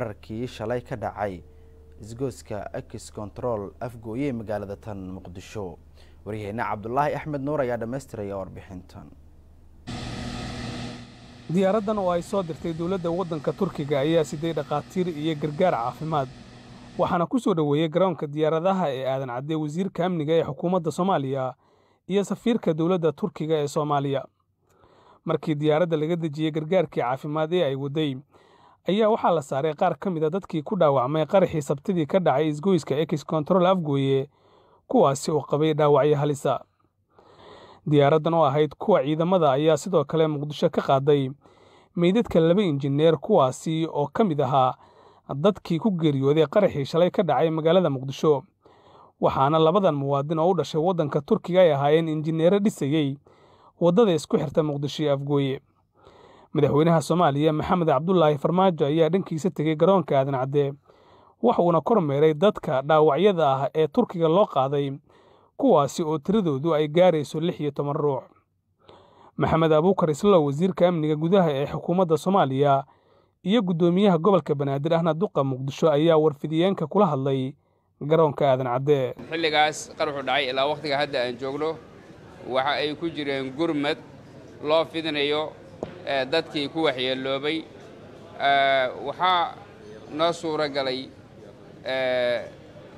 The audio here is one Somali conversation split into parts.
wararkii shalay ka dhacay isgoyska akis control afgooye magaalada tan muqdisho. Waryaheena cabdulaahi axmed nuur ayaa dhammaystiraya warbixintan. Diyaaraddan oo ay soo dirtay dowladda waddanka turkiga ayaa siday dhakhaatiir iyo gargaar caafimaad? Waxaana ku soo dhoweeyey garoonka diyaaradaha ee aadan cadde wasiirka amniga ee xukuumadda soomaaliya iyo safiirka dowladda turkiga ee soomaaliya. Markii diyaaradda laga dejiyey gargaarkii caafimaad ee ay waday ayaa waxaa la saaray qaar ka mid a dadkii ku dhaawacmay qaraxii sabtidii ka dhacay isgoyska ekis kontarol afgooye kuwaasi oo qabay dhaawacyo halisa. Diyaaraddan oo ahayd kuwa ciidamada ayaa sidoo kale muqdisho ka qaaday meydadka laba injineer kuwaasi oo ka mid ahaa dadkii ku geeriyooday qaraxii shalay ka dhacay magaalada muqdisho waxaana labadan muwaadin oo u dhashay waddanka turkiga ay ahaayeen injineero dhisayey waddada isku xirta muqdisho iyo afgooye madaxweynaha soomaaliya maxamed cabdulaahi farmaajo ayaa dhankiisa tegey garoonka aadan cadde waxuuna kor meeray dadka dhaawacyada ah ee turkiga loo qaaday kuwaasi oo tiradoodu ay gaarayso lix iyo toban ruux. Maxamed abuukar islow wasiirka amniga gudaha ee xukuumadda soomaaliya iyo guddoomiyaha gobolka banaadir ahna duqa muqdisho ayaa warfidiyeenka kula hadlay garoonka aadan cadde xilligaas qaruxu dhacay ilaa wakhtiga hadda aan joogno waxa ay ku jireen gurmad loo fidinayo dadkii ku waxyeeloobay waxaa noo suuro galay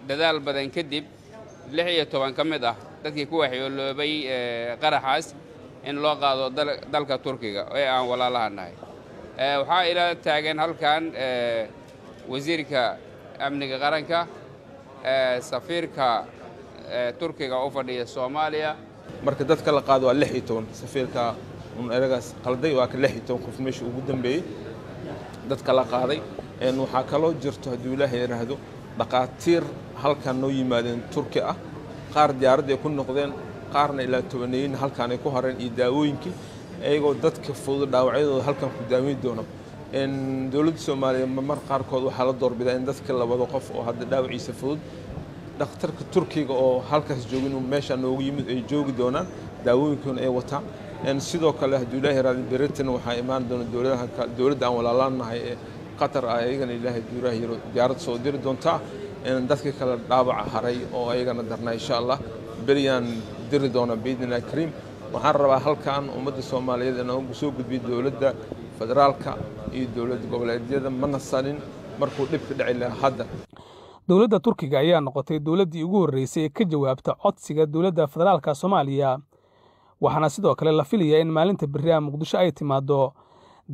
dadaal badan kadib lix iyo toban ka mid ah dadkii ku waxyeeloobay qaraxaas in loo qaado dalka turkiga ee aan walaalaha nahay. Waxaa ila taagan halkan wasiirka amniga qaranka safiirka turkiga u fadhiya soomaaliya. Marka dadka la qaado waa lix iyo toban safiirka un eragaas qalday waa ka lix iyo toban qof meesha ugu dambeeyey dadka la qaaday waxaa kaloo jirto hadduu ilaahay yidhaahdo dhakhaatiir halkan noo yimaadeen turki ah. Qaar diyaaradda ay ku noqdeen qaarna ilaa tobaneeyin halkaan ay ku hareen iyo daawooyinkii iyagoo dadka fudud dhaawacyadooda halkan ku daaweyn doono. Dowladda soomaaliya mar qaarkood waxaa la doorbidaa in dadka labado qof oo hadda dhaawaciisa fudud dhakhtarka turkiga oo halkaas joogin meesha noogu yimid ay joogi doonaan daawooyinkoona ay wataan sidoo kale hadduu ilaahay yaraado beritan waxaa imaan doona dowladda aan walaalaanahay ee qatar ah ayagana ilaahay duuraha yaro diyaarad soo diri doontaa. Dadka kale dhaawaca haray oo ayagana darnaa insha allah. Beriyaan diri doona biidnillahi kariim. Waxaan rabaa halkan ummadda soomaaliyeed inaan soo gudbiyo dowladda federaalka iyo dowladda goboleedyada ma nasanin markuu dhibka dhici lahaa hadda. Dowladda turkiga ayaa noqotay dowladdii ugu horreysay ee ka jawaabta codsiga dowladda federaalka soomaaliya waxaana sidoo kale la filayaa in maalinta beriha muqdisho ay timaaddo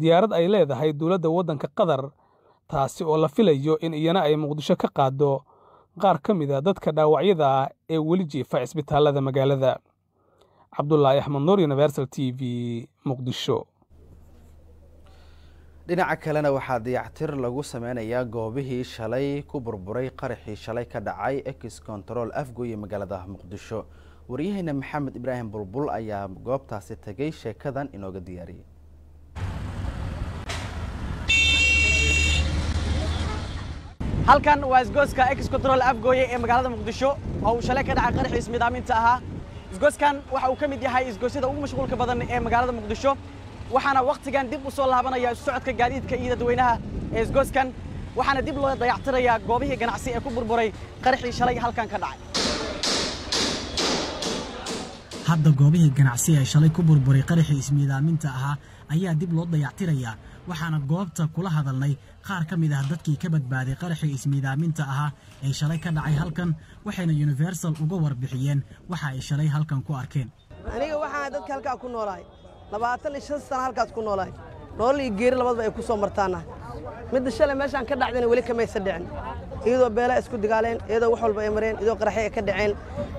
diyaarad ay leedahay dowladda waddanka qatar taasi oo la filayo in iyana ay muqdisho ka qaaddo. Qaar ka mid a dadka dhaawacyada ah ee weli jiifa cisbitaallada magaalada. Cabdulaahi axmed nuur universal t v muqdisho. Dhinaca kalena waxaa dayactir lagu sameynayaa goobihii shalay ku burburay qaraxii shalay ka dhacay ekis control afgooye magaalada muqdisho waryaheena maxamed ibraahim bulbul ayaa goobtaasi tegay sheekadan inooga diyaariyey halkan waa isgooska ex control afgooye ee magaalada muqdisho oo uu shalay ka dhacay qaraxii ismidaaminta ahaa isgooskan waxa uu ka mid yahay isgoosyada ugu mashquulka badan ee magaalada muqdisho waxaana wakhtigan dib u soo laabanaya isu socodka gaadiidka iyo dadweynaha ee isgooskan waxaana dib loo dayactirayaa goobihii ganacsi ee ku burburay qaraxii shalay halkan ka dhacay ee shalay ku burburay qaraxii ismiidaaminta ahaa ayaa dib loo dayactirayaa waxaana goobta kula hadalnay qaar ka mid ah dadkii ka badbaaday qaraxii ismiidaaminta ahaa ee shalay ka dhacay halkan waxayna universal uga warbixiyeen waxa ay shalay halkan ku arkeen aniga waxaan dadka halkaa ku noolahay labaatan iyo shan sana halkaas ku noolahay nolol iyo geeri labadaba ay ku soo martaana midda shalay meeshaan ka dhacdayna weli kamaysa dhicin iyadoo beelaa isku digaaleen iyadoo wax walba ay mareen iyadoo qaraxyo ay ka dhaceen.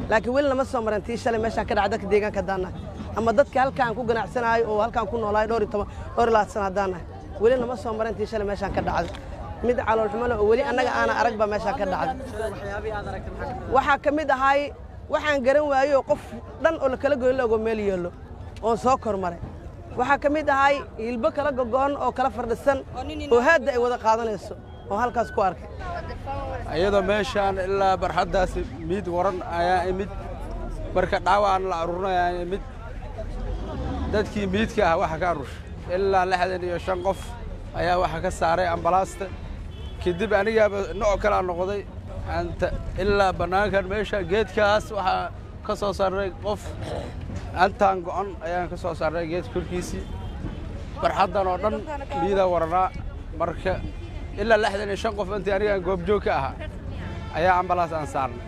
Laakiin weli lama soo marin tii shalay meeshaan ka dhacay dadka deegaanka haddaannahay ama dadka halkaan ku ganacsanaayo oo halkaan ku noolahay dhowr iyo toban dhowr iyo labaatan sana weli lama soo marin tii shalay meeshaan ka dhacday mid caloolxumo leh oo weli annaga aana arag baa meeshaan ka dhacday waxaa ka mid ahay waxaan garan waayo qof dhan oo lakala goyn la ogo meel yeello oon soo kormaray waxaa ka mid ahay hilbo kala gogo'on oo kala fardhisan oo haadda ay wada qaadanayso وهالكاس كوارك أيضا ماشان إلا برحدة ميد ورن أيا ميد بركة دعوة عن العرونة يا ميد ده كي ميد كه واحد كاروش إلا لحد إني أشنقف أيا واحد كسارة أمبلاست كده بعني يا نوع كلا نقضي أنت إلا بناكر ماشة جيت كاس واحد كسر سارة قف أنت عن قن أيا كسر سارة جيت كل كيسي برحدة نورن ميدا ورنا مركه ilaa lixdan iyo shan qof intii anigaan goobjoog ka ahaa ayaa ambalaas aan saarnay.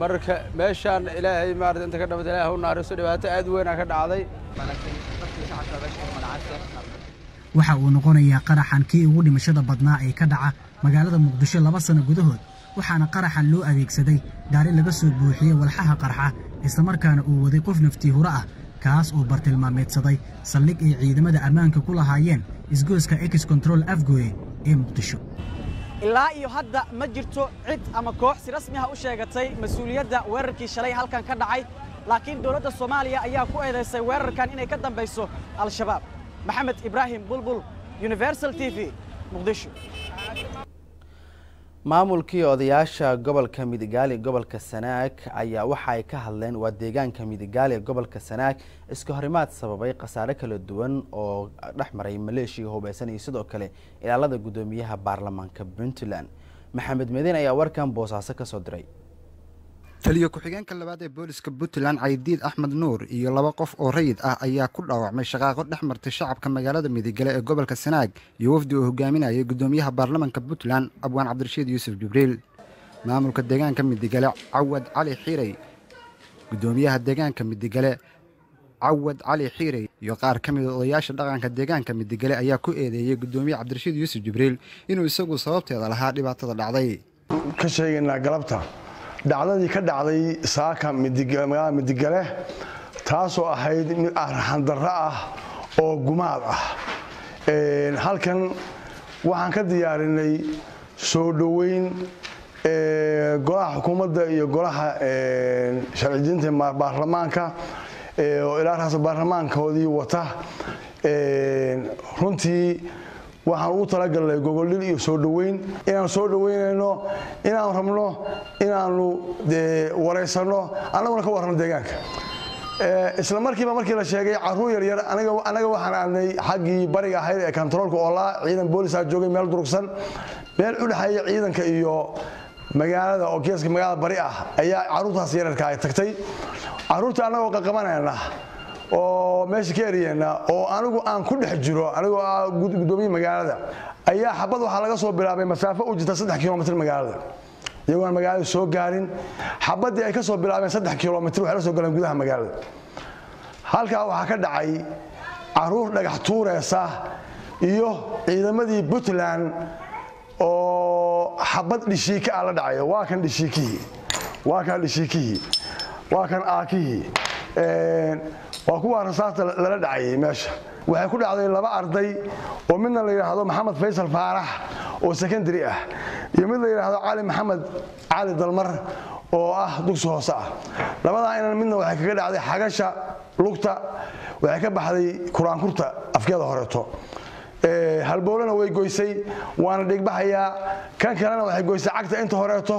Marka meeshaan ilaahay maarata inta ka dhamata ilaah u naariso dhibaato aad weynaa ka dhacday. Waxa uu noqonayaa qaraxan kii ugu dhimashada badnaa ee ka dhaca magaalada muqdisho laba sanno gudahood waxaana qaraxan loo adeegsaday gaari laga soo buuxiyey walxaha qarxa islamarkaana uu waday qof naftii huro ah kaas oo bartilmaameedsaday saldhig ay ciidamada ammaanka ku lahaayeen isgoyska ex control afgoye مقدشو إلا إيو هادا مجرتو عد أما كوحسي رسميها أشيغتي مسؤولية دا ويركي شلي هالكان كدعي لكن دولادة صوماليا أياه كوئي دا يساي ويركان إنا يكدن بيسو الشباب. محمد إبراهيم بولبول يونيفرسال تي مقدشو. Maamulkii odayaasha gobolka midigaali gobolka sanaag ayaa waxa ay ka hadleen waa deegaanka midigaali gobolka sanaag. Iska horimaad sababay khasaare kala duwan oo dhex maray maleeshiya hubeysan iyo sidoo kale ilaalada guddoomiyaha baarlamaanka puntland. Maxamed medin ayaa warkan boosaaso ka soo diray taliyo ku-xigeenka labaad ee booliska puntland caydiid axmed nuur iyo laba qof oo rayid ah ayaa ku dhaawacmay shaqaaqo dhex martay shacabka magaalada midigale ee gobolka sanaag iyo wafdi uu hogaaminayay guddoomiyaha baarlamanka puntland abwaan cabdirashiid yuusuf jibriil. Maamulka deegaanka midigale cawad cali xiirey guddoomiyaha deegaanka midigale cawad cali xiirey iyo qaar ka mid a odayaasha dhaqanka deegaanka midigale ayaa ku eedeeyey guddoomiye cabdirashiid yuusuf jibriil inuu isagu sababteeda lahaa dhibaatada dhacday. Ka sheegaynaa galabta dhacdadii ka dhacday saaka magaalada midigale taasoo ahayd mid arxandarro ah oo gumaad ah. Halkan waxaan ka diyaarinay soo dhoweyn golaha xukuumadda iyo golaha sharcidiinta baarlamaanka oo ilaa raas baarlamaankoodii wata. Runtii waxaan ugu talagalnay gogoldhil iyo soo dhoweyn inaan soo dhoweynayno inaan rabno inaanu waraysanno annaguna ka warranno deegaanka. Isla markiiba markii la sheegay carruur yaryar anaga waxaan aadnay xaggii bariga ahayd ee kontaroolka oolaa ciidan boolisaa joogay meel durugsan. Meel u dhexeeya ciidanka iyo magaalada oo geeska magaalada bari ah ayaa caruurtaas yararka ay tagtay. Caruurta annagoo qaqabanayna oo meesha ka eriyeenna oo anigu aan ku dhex jiro anigoo ah guddoomiye magaalada ayaa xabad waxaa laga soo bilaabay masaafo u jirta saddex kilomitr magaalada. Iyagoona magaalada soo gaarin xabaddii ay ka soo bilaabeen saddex kilomitr waxay la soo galeen gudaha magaalada. Halkaa waxaa ka dhacay carruur dhagax tuureysa iyo ciidamadii puntland oo xabad dhishiika ah la dhacayo waa kan dhishiikihii waa kan dhishiikihii waa kan aakihii waa kuwa rasaasta lala dhacayay meesha. Waxay ku dhacday laba arday oo midna la yidhaahdo maxamed faysal faarax oo secondary ah iyo mid la yidhaahdo cali maxamed cali dalmar oo ah dugsi hoose ah. Labadaa inan midna waxay kaga dhacday xagasha lugta waxay ka baxday kuraankurta afkeeda horeeto halbowlena way goysay waana dhigbaxayaa kan kalena waxay goysay cagta inta horeeto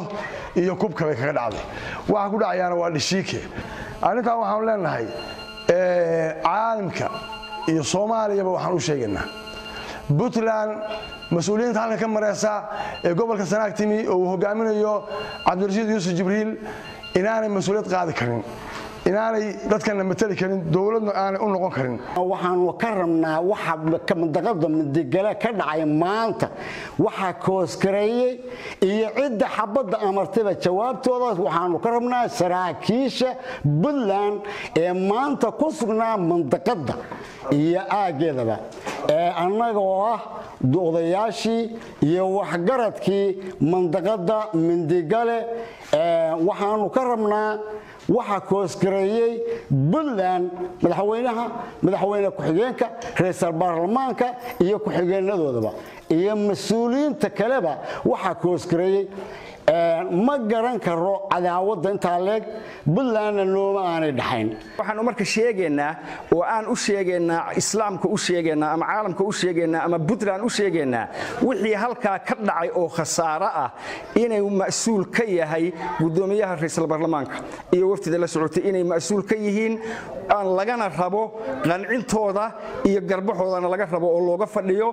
iyo kubka bay kaga dhacday. Waxa ku dhacayaana waa dhishiike. Arrintan waxaanu leenahay caalimka iyo soomaaliyaba waxaan u sheegaynaa. Puntland mas'uuliyiinta halka ka mareysa ee gobolka sanaag timi oo uu hogaaminayo cabdirashiid yuusuf jibriil inaanay mas'uuliyad qaadi karin inaanay dadkana mateli karin dowladna aanay u noqon karin. Waxaanu ka rabnaa waxa mandaqada midigale ka dhacay maanta. Waxa kooskareeyey iyo cidda xabadda amartayba jawaabtoodaas waxaanu ka rabnaa saraakiisha puntland ee maanta ku sugnaa mandaqadda iyo aaggeedaba ee annaga oo ah odayaashii iyo waxgaradkii mandaqadda mindigale waxaanu ka rabnaa waxaa koosgareeyey puntland madaxweynaha madaxweyne ku-xigeenka ra'iisal baarlamaanka iyo ku-xigeenadoodaba iyo mas'uuliyiinta kaleba waxaa koosgareeyey ma garan karo cadaawadda intaa leeg? Puntlandna nooma aanay dhaxayn. Waxaanu marka sheegaynaa oo aan u sheegaynaa islaamka u sheegaynaa ama caalamka u sheegaynaa ama puntland u sheegaynaa wixii halkaa ka dhacay oo khasaaro ah inuu mas'uul ka yahay guddoomiyaha ra'iisal baarlamaanka. Iyo waftida la socotay inay mas'uul ka yihiin aan lagana rabo qancintooda iyo garbaxoodana laga rabo oo looga fadhiyo.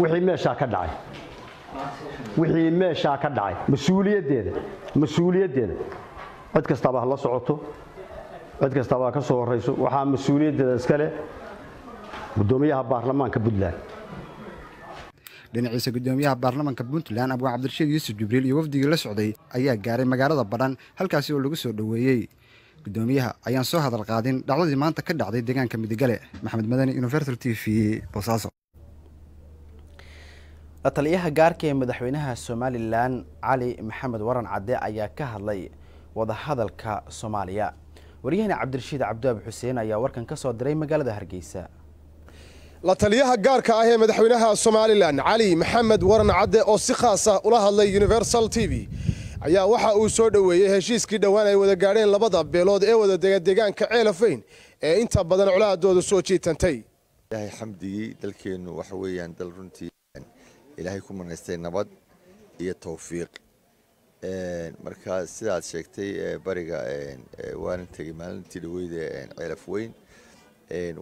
Wixii meeshaa ka dhacay wixii meeshaa ka dhacay mas'uuliyaddeeda mas'uuliyaddeeda cid kastaba ha socoto cid kastaba ha ka soo horrayso waxaa mas'uuliyaddeeda iska leh guddoomiyaha baarlamaanka puntland. Dhinaciisa guddoomiyaha baarlamaanka puntland abwaan cabdirashiid yuusuf jibriil iyo wafdigii la socday ayaa gaaray magaalada badhan halkaasi oo lagu soo dhoweeyey. Guddoomiyaha ayaan soo hadal qaadin dhacdadii maanta ka dhacday deegaanka midigale. Maxamed madani universal t v boosaaso la taliyaha gaarka ee madaxweynaha somalilan cali maxamed waran cadde ayaa ka hadlay wadahadalka soomaaliya. Waryahani cabdirashiid cabdiwaabi xuseen ayaa warkan ka soo diray magaalada hargeysa. La taliyaha gaarka ah ee madaxweynaha somalilan cali maxamed waran cadde oo si khaas ah ula hadlay universal t v ayaa waxa uu soo dhoweeyey heshiiskii dhowaan ay wada gaadheen labada beelood ee wada dega deegaanka ceelafayn ee inta badan colaadooda soo jiitantay. Ilaahay xamdigii dalkeennu waxa weeyaan dal runtii ilaahay ku manaystay nabad iyo towfiiq marka sidaad sheegtay bariga waanan maalintii dhaweyda ceelaf weyn.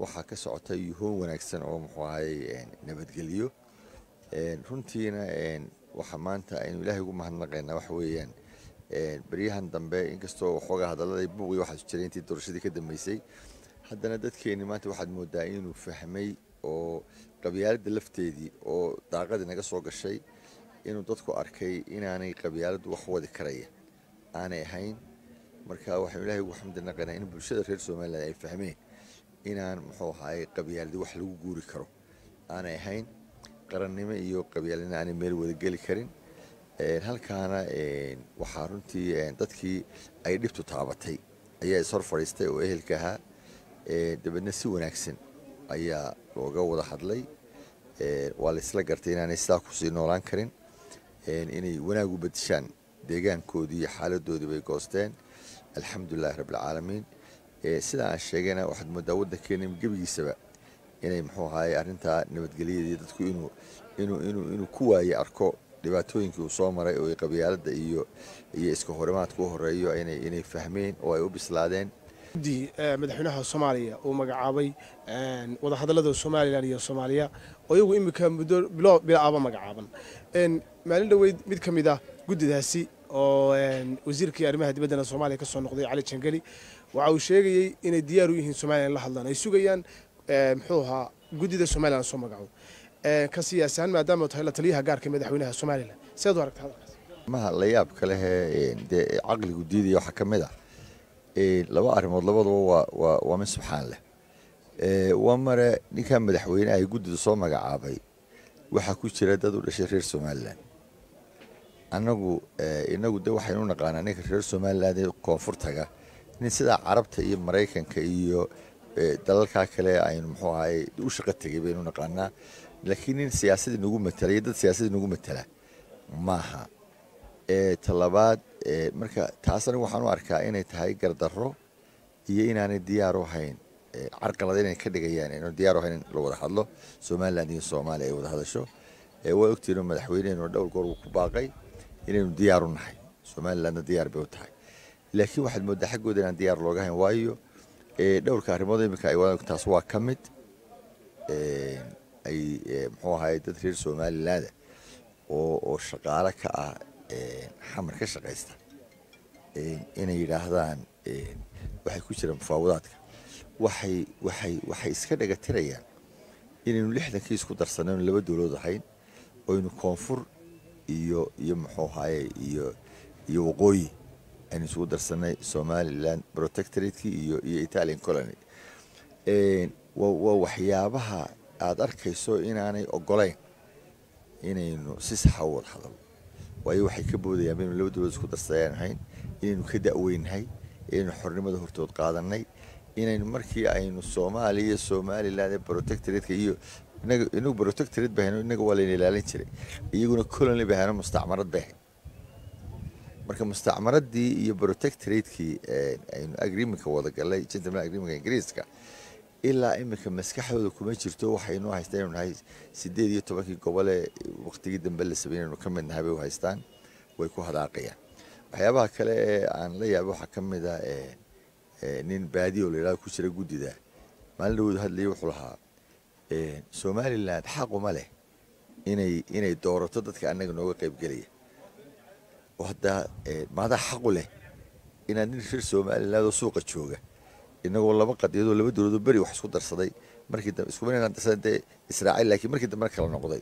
Waxaa ka socota yuhoon wanaagsan oo muxuu ahay nabadgelyo. Runtiina waxa maanta aynu ilaahay ugu mahadnaqaynaa waxa weeyaan. Beryahan dambe inkastoo waxoogaa hadallada buuqi waxaa jiray intii doorashadii ka dambeysay. Haddana dadkeenni maanta waxaad moodaa inuu fahmay oo qabyaaladda lafteedii oo daaqadii naga soo gashay inuu dadku arkay inaanay qabyaaladdu wax wadi karaya. Aanay ahayn marka waxaynu ilaahay ugu xamdi naqaynaa in bulshada reer somaliland ay fahmeen inaan muxuu ahaay qabyaaladi wax lagu guuri karo. Aanay ahayn qarannimo iyo qabyaalnimo aanay meel wada geli karin. Halkaana waxaa runtii dadkii ay dhibtu taabatay. Ayaa ishor fadhiistay oo ehelka ahaa. Dabeedna si wanaagsan ayaa looga wada hadlay. Waa laysla gartay inaanay sidaa ku sii noolaan karin. Inay wanaag u bedeshaan deegaankoodii iyo xaaladoodii bay goosteen. Alxamdulilahi rabbilcaalamiin sida aan sheegayna waxaad moodaa waddankeena gebigiisaba inay muxuu ahaay arrintaa nabadgelyadii dadku inuu ku waaye arko. Dhibaatooyinkii uu soo maray oo qabyaaladda iyo iska horimaadka u horeeyo inay fahmeen oo ay u bislaadeen guddi madaxweynaha soomaaliya uu magacaabay wadahadallada somalilan iyo soomaaliya oo iyagu iminka muddo bilo bilaaba magacaaban. Maalin dhoweyd mid ka mid ah guddidaasi oo wasiirkii arrimaha dibaddana soomaaliya ka soo noqday cali jangeli waxa uu sheegayey inay diyaar u yihiin somalilan la hadlaan. Ay sugayaan muxuu ahaa guddida somalilan soo magaco ka siyaasaan maadaama tahay la taliyaha gaarka madaxweynaha somalilan sidaad u aragta hadalkaas? Maha la yaab ka dee caqligu diidaya waxaa ka mid ah laba arrimood labaduba waa mid subxaan leh. Waa mare ninkan madaxweyne ay guddida soo magacaabay waxaa ku jira dad u dhashay reer somalilan annagu inagu de waxaynu naqaanaa ninka reer somaliland ee koonfurtaga. Nin sidaa carabta iyo maraykanka iyo dalalkaa kale aynu muxuu ahay u shaqo tegay baynu naqaanaa. Laakiin nin siyaasadii nagu matala iyo dad siyaasadii nagu matala maaha talabaad marka taas anigu waxaan u arkaa inay tahay gardarro iyo inaanay diyaar u hayn carqalada inay ka dhigayaan inuu diyaar u hayn in la wada hadlo somaliland iyo soomaaliya ay wada hadasho. Waa ogtiinoo madaxweyneenu dhowr goor uu ku baaqay inaynu diyaar u nahay. Somalilandna diyaar bay u tahay. Laakiin waxaad moodaa xaggooda inaan diyaar looga hayn waayo dhowrka arrimood iminka ay wadaan taas waa ka mid ay muxuu ahaay dad reer somaliland oo oo shaqaale ka ah xamar ka shaqaysta. Inay yidhaahdaan waxay ku jiraan mufaawadaadka waxay waxay waxay iska dhagatirayaan inaynu lixdankii isku darsanayno laba dowladood ahayn oynu koonfur iyo iyo muxuu ahaye iyo iyo waqooyi aynu isugu darsanay somaliland protectoratekii iyo iyo italian colony. Waa waxyaabaha aada arkayso inaanay ogolayn inaynu si saxa u wada hadalno waayo waxay ka boodayaan baynu laba dowlad isku darsadaan ahayn inaynu ka da'weynahay inaynu xornimada hortood qaadanay inaynu markii aynu soomaaliya iyo somaliland ee protectoratka iyo inagu protectorate bahayno inaga waa layna ilaalin jiray iyaguna colony bahayno mustacmarad bahay marka mustacmaradii iyo protectoratekii aynu agreementka wada galay gentleman agreementka ingiriiska ilaa iminka maskaxdooda kuma jirto waxaynu haystaa inaynu nahay sideed iyo tobankii gobole waqtigii dambe la sameeyey inaynu ka mid nahay bay u haystaan way ku hadaaqayaan. Waxyaabaha kale ee aan la yaabay waxaa ka mid ah nin baadiyo la yidhahdo ku jira guddida. Maalin dhawoodu hadlayay wuxuu lahaa somaliland xaquma leh inay inay doorato dadka annaga nooga qaybgelaya oo haddaa maadaa xaqu leh inaad nin reer somalilandoo suuqa jooga inagoo laba qadiyadoo laba dowladoo beri wax isku darsaday. Markii dambe isku markaan darsaday israaciil laakiin markii dambe kala noqday.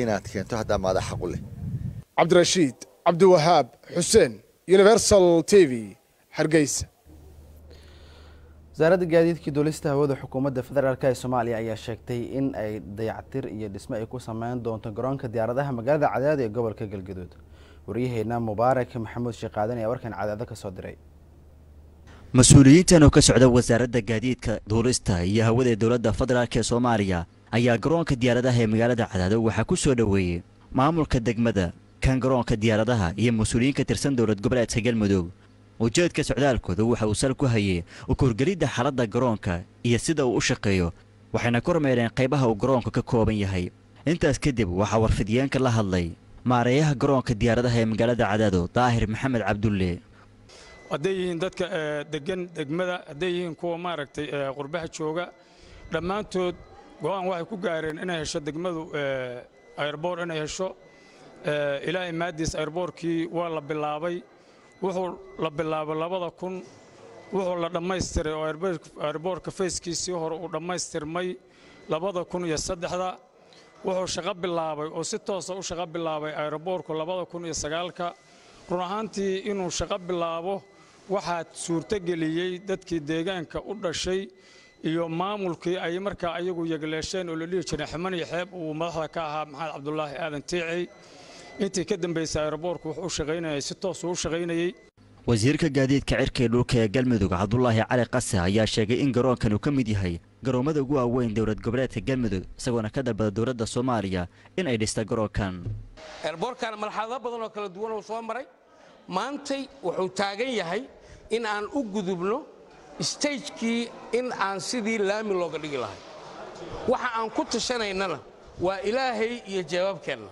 Inaad keento haddaa maadaa xaqu leh. Cabdirashiid cabdiwahaab xuseen universal t v hargeysa. Wasaaradda gaadiidkii duulista hawada xukuumadda federaalk ee soomaaliya ayaa sheegtay in ay dayactir iyo dhismo ay ku sameyn doonto garoonka diyaaradaha magaalada cadaado ee gobolka galgaduud. Waryaheena mubaarak maxamuud sheekaadan ayaa warkan cadaado ka soo diray mas'uuliyiintan oo ka socda wasaaradda gaadiidka duulista iyo hawada dowladda federaalk ee soomaaliya ayaa garoonka diyaaradaha ee magaalada cadaado waxaa ku soo dhoweeyey maamulka degmada kan garoonka diyaaradaha iyo mas'uuliyiin ka tirsan dowlad goboleedka galmudug ujeedka socdaalkooda waxa uu sal ku hayay ukurgelidda xaaladda garoonka iyo sida uu u shaqeeyo waxayna ku rumeyneen qaybaha uu garoonka ka kooban yahay. Intaas kadib waxaa warfidiyeenka la hadlay maareeyaha garoonka diyaaradaha ee magaalada cadaado daahir maxamed cabdulle hadday yihiin dadka degan degmada hadday yihiin kuwa maaragtay qurbaha jooga dhammaantood go'aan waxay ku gaareen inay hesho degmadu ayrboor inay hesho. Ilaahay maadiis ayrboorkii waa la bilaabay. Wuxuu la bilaabay labada kun. Wuxuu la dhammaystiray oo ayrboorka fayskiisii hore uu dhammaystirmay labada kun iyo saddexda. Wuxuu shaqo bilaabay oo si toosa u shaqo bilaabay ayrboorku labada kun iyo sagaalka. Run ahaantii inuu shaqo bilaabo waxaa suurtogeliyey dadkii deegaanka u dhashay iyo maamulkii ay markaa ayagu yegleesheen oo la dhihi jiray ximan iyo xeeb uu madaxda ka ahaa maxamed cabdulaahi aadan tiicey intii ka dambaysay aeroboorku wuxuu u shaqaynayay si toosuu u shaqaynayey wasiirka gaadiidka cirka ee dhulka ee galmudug cabdulaahi cali qase ayaa sheegay in garoonkan uu ka mid yahay garoommada ugu waaweyn dowlad goboleedka galmudug isagoona ka dalbada dowladda soomaaliya in ay dhista garoonkan. Eerboorkan marxalado badan oo kala duwan uu soo maray maantay wuxuu taagan yahay in aan u gudubno stagekii in aan sidii laami looga dhigi lahay. Waxa aan ku tashanaynana waa ilaahay iyo jawaabkeenna.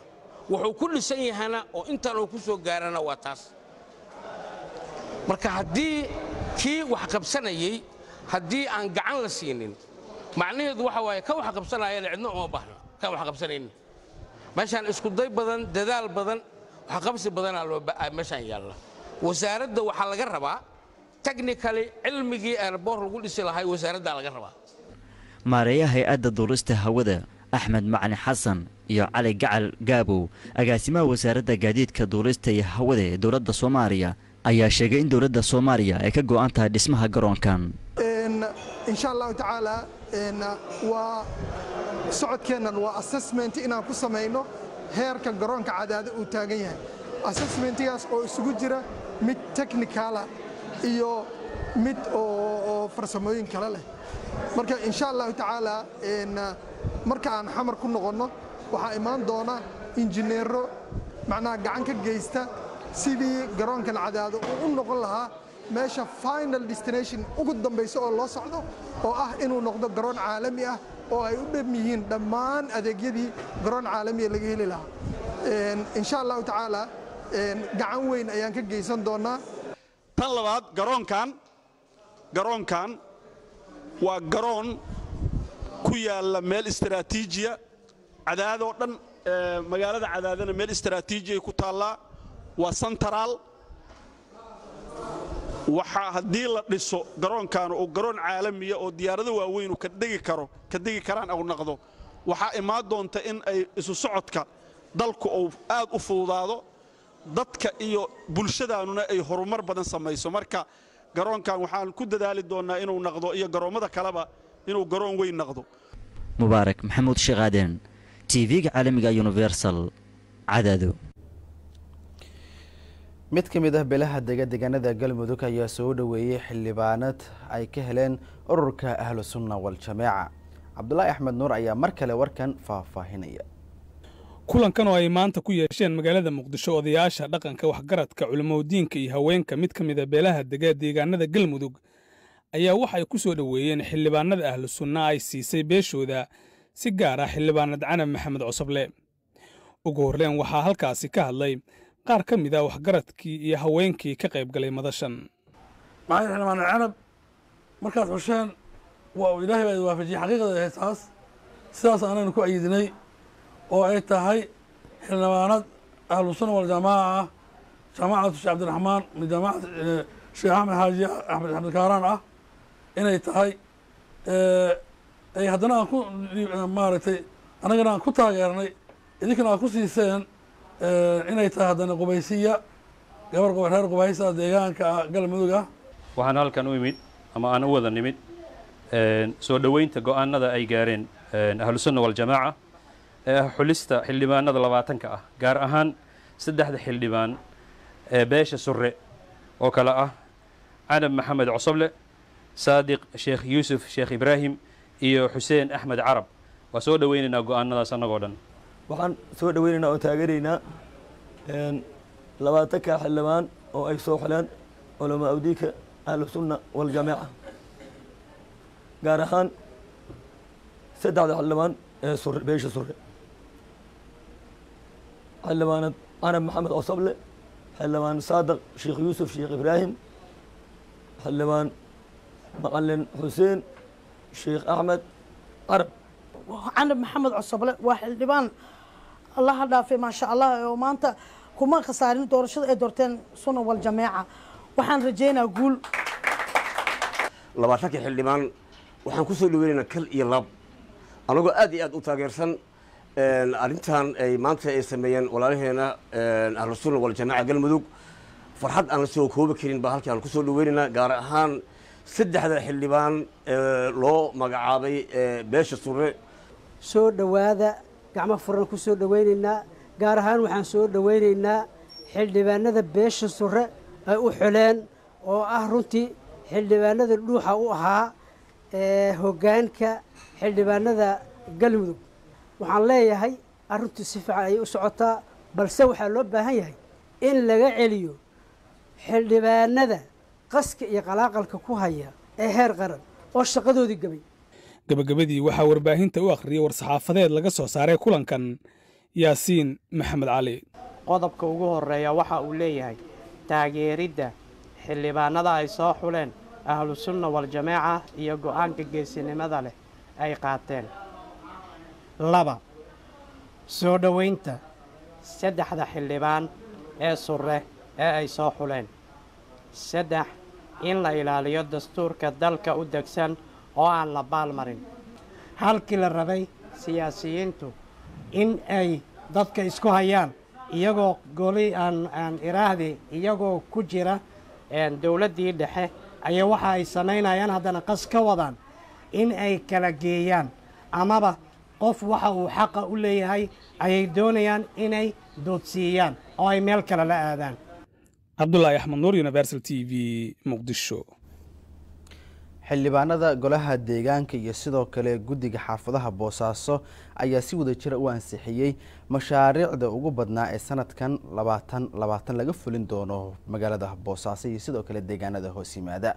Wuxuu ku dhisan yahana oo intaan uu ku soo gaarana waa taas. Marka haddii kii wax qabsanayey haddii aan gacan la siinin macnaheedu waxa waaye ka wax cidno uma baahna kan wax qabsanaynin. Meeshaan iskuday badan dadaal badan waxqabsi badanaa meeshaan yaalla. Wasaaradda waxaa laga rabaa technically cilmigii airboor lagu dhisi lahay wasaaraddaa laga rabaa. Maareeyaha hay'adda duulista hawada axmed macali xasan iyo cali gacal gaabow agaasimaha wasaaradda gaadiidka duulista iyo hawada ee dowladda soomaaliya ayaa sheegay in dowladda soomaaliya ay ka go'an tahay dhismaha garoonkan. Insha allahu tacaala waa socodkeennan waa assessment inaan ku samayno heerka garoonka cadaado uu taagan yahay. Assessmentigaas oo isugu jira mid technicala iyo mid oo farsamooyin kale leh. Marka insha allahu tacaala marka aan xamar ku noqonno waxaa imaan doona injineero macnaha gacan ka geysta sidii garoonkan cadaado uu u noqon lahaa meesha final destination ugu dambaysa oo loo socdo oo ah inuu noqdo garoon caalami ah oo ay u dham yihiin dhammaan adeegyadii garoon caalamiya laga heli lahaa. Insha allahu tacaala gacan weyn ayaan ka geysan doonaa tan labaad garoonkan garoonkan waa garoon ku yaalla meel istaraatiijiya. Cadaadoo dhan magaalada cadaadana meel istaraatiijiyay ku taallaa. Waa sentaraal waxaa haddii la dhiso garoonkan uu garoon caalamiya oo diyaarado waaweyn ka degi karo ka degi karaan au naqdo waxaa imaan doonta in ay isu socodka dalku uu aad u fududaado dadka iyo bulshadaanuna ay horumar badan samayso. Marka garoonkan waxaan ku dadaali doonnaa inuu naqdo iyo garoommada kaleba inuu garoon weyn naqdo. Mubaarak maxamuud sheekaaden tv-ga caalamiga universal cadaado mid ka mid ah beelaha dega deegaanada galmudug ayaa soo dhoweeyey xildhibaanad ay ka heleen ururka ahlu sunna wal-jameeca cabdulaahi axmed nuur ayaa mar kale warkan faahfaahinaya kulankan oo ay maanta ku yeesheen magaalada muqdisho odayaasha dhaqanka waxgaradka culimadiinka iyo haweenka mid ka mid a beelaha dega deegaanada galmudug ayaa waxa ay ku soo dhoweeyeen xildhibaanada ahlu sunna ay siisay beeshooda si gaar ah xildhibaanad canab maxamed cosoble ugu horreyn waxaa halkaasi ka hadlay qaar ka mid a waxgaradkii iyo haweenkii ka qayb galay madashan. Maxamed xildhibaan canab markaad xusheen waa uu ilaahay baa waafajiyey xaqiiqada ahayd taas. Sidaas aanaynu ku ayidinay oo ay tahay xildhibaanad ahlusunna waljamaaca ah jaamacatu sheekh cabdiraxmaan jaamacad sheekh axmed xaaji axmed axmed kaaraan ah inay tahay ay haddana aan ku maaragtay annagana aan ku taageernay idinkana aad ku siiseen inay tahay haddana qubaysiya gabar reer qubaysa deegaanka galmudug ah. Waxaan halkan u imid ama aan u wada nimid soo dhoweynta go'aanada ay gaareen ahlusunna waljamaaca ee xulista xildhibaanada labaatanka ah gaar ahaan saddexda xildhibaan ee beesha surre oo kale ah canab maxamed cosoble saadiq sheekh yuusuf sheekh ibraahim iyo xuseen axmed carab. Waa soo dhoweynaynaa go'aanadaas annagoo dhan. Waxaan soo dhoweynaynaa oo taageeraynaa labaatanka xildhibaan oo ay soo xuleen culamaa awdiinka ahlusunna waljamaaca gaar ahaan saddexda xildhibaan ee sure beesha sure xildhibaanad canab maxamed cosoble xildhibaan saadiq sheekh yuusuf sheekh ibraahim xildhibaan macalin xuseen sheekh axmed carab canab maxamed cosoble waa xildhibaan allaha dhaafay maasha allah oo maanta kuma khasaarin doorashada ay doorteen sunna waljamaaca waxaan rajeynaa guul labaatankii xildhibaan waxaan ku soo dhaweynaynaa kal iyo lab anagoo aad iyo aad u taageersan arrintan ay maanta ay sameeyeen walaalaheena ahlusunna waljamaaca galmudug farxad aan la soo koobi karin baa halkii aan ku soo dhaweynaynaa gaar ahaan saddexda xildhibaan loo magacaabay beesha sure soo dhowaada gacmo furan ku soo dhowaynaynaa gaar ahaan waxaan soo dhowaynaynaa xildhibaanada beesha sure ay u xuleen oo ah runtii xildhibaanada dhuuxa u ahaa hoggaanka xildhibaanada galmudug waxaan leeyahay arrintu si fiican ayay u socotaa balse waxaa loo baahan yahay in laga celiyo xildhibaanada qaska iyo qalaaqalka ku haya ee heer qaran oo shaqadoodii gabay. Gabagabadii waxaa warbaahinta u akhriyay war-saxaafadeed laga soo saaray kulankan yaasiin maxamed cali qodobka ugu horreeya waxa uu leeyahay taageeridda xildhibaanada ay soo xuleen ahlusunna waljamaaca iyo go'aanka geesinimada leh ay qaateen laba. Soo dhoweynta saddexda xildhibaan ee surre ee ay soo xuleen. Saddex in la ilaaliyo dastuurka dalka u degsan oo aan la baalmarin halkii la rabay siyaasiyiintu in ay dadka isku hayaan iyagoo goli aan aan iraahdi iyagoo ku jira. Dowladdii dhexe ayaa waxa ay samaynayaan haddana qas ka wadaan in ay kala geeyaan amaba qof waxa uu xaqa u leeyahay ayay doonayaan inay doodsiiyaan oo ay meel kale la aadaan. Cabdulaahi axmed nuur universal t v muqdisho. Xildhibaanada golaha deegaanka iyo sidoo kale guddiga xaafadaha boosaaso ayaa si wada jira u ansixiyey mashaariicda ugu badnaa ee sanadkan labaatan labaatan laga fulin doono magaalada boosaaso iyo sidoo kale deegaanada hoos yimaada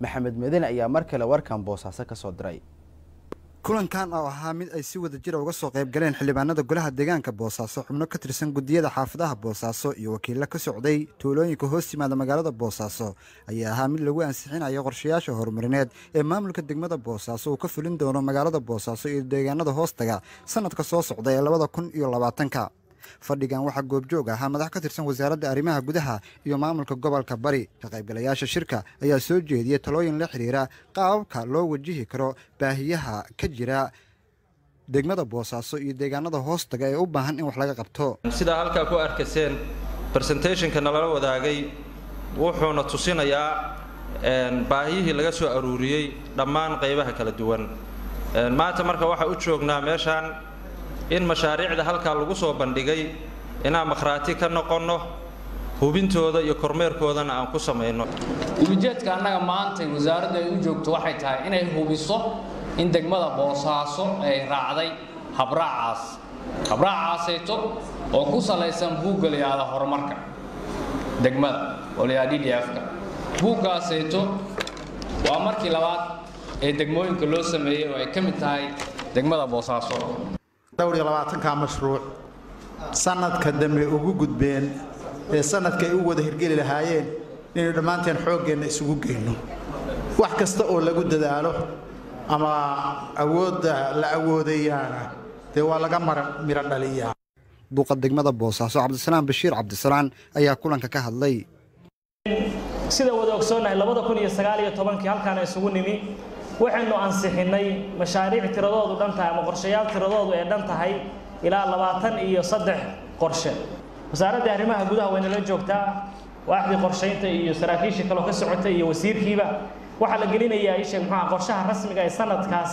maxamed medene ayaa mar kale warkan boosaaso ka soo diray kulankan oo ahaa mid ay si wada jira uga soo qayb galeen xildhibaanada golaha deegaanka boosaaso xubno ka tirsan gudiyada xaafadaha boosaaso iyo wakiilo ka socday tuulooyinka hoos yimaada magaalada boosaaso. Ayaa ahaa mid lagu ansixinayo qorshayaasha horumarineed ee maamulka degmada boosaaso uu ka fulin doono magaalada boosaaso iyo deegaanada hoostaga. Sanadka soo socda ee labada kun iyo labaatanka fadhigan waxaa goobjoog ahaa madax ka tirsan wasaaradda arrimaha gudaha iyo maamulka gobolka bari. Ka qaybgalayaasha shirka ayaa soo jeediyey talooyin la xidhiira qaababka loo wajihi karo baahiyaha ka jira degmada boosaaso iyo deegaanada hoostaga ee u baahan in wax laga qabto. Sidaa halkaa ku arkayseen presentationka nalala wadaagay wuxuuna tusinayaa baahiyihii laga soo aruuriyey dhammaan qaybaha kala duwan. Maanta marka waxaa u joognaa meeshaan in mashaariicda halkaa lagu soo bandhigay inaan makhraati ka noqonno hubintooda iyo kormeerkoodana aan ku samayno. Ujeedka annaga maantay wasaaraddu ay u joogto waxay tahay inay hubiso in degmada boosaaso ay raacday habraacaas. Habraacaaseeto oo ku salaysan buugga la yidhaahda horumarka degmada oo la yidhahda d d f-ka. Buuggaaseeto waa markii labaad ee degmooyinka loo sameeyey oo ay ka mid tahay degmada boosaaso dhowr iyo labaatankaa mashruuc. Sanadka dambe ugu gudbeen ee sanadka ay u wada hirgeli lahaayeen inaynu dhammaanteen xooggeenna isugu geyno wax kasta oo lagu dadaalo ama awoodda la awoodayaana dee waa laga miro dhaliyaa. Duqa degmada boosaaso cabdisalaam bashiir cabdisalaan ayaa kulanka ka hadlay. Sida wada ogsoonnahay labada kun iyo sagaal iyo tobankii halkaana isugu nimi waxaynu ansixinnay mashaariic tiradoodu dhan tahay ama qorshayaal tiradoodu ee dhan tahay ilaa labaatan iyo saddex qorshe. Wasaaradda arrimaha gudaha waynala joogtaa waaxdii qorshaynta iyo saraakiishii kaloo ka socota iyo wasiirkiiba. Waxaa la gelinayaa isheeg muxuu qorshaha rasmiga ee sanadkaas.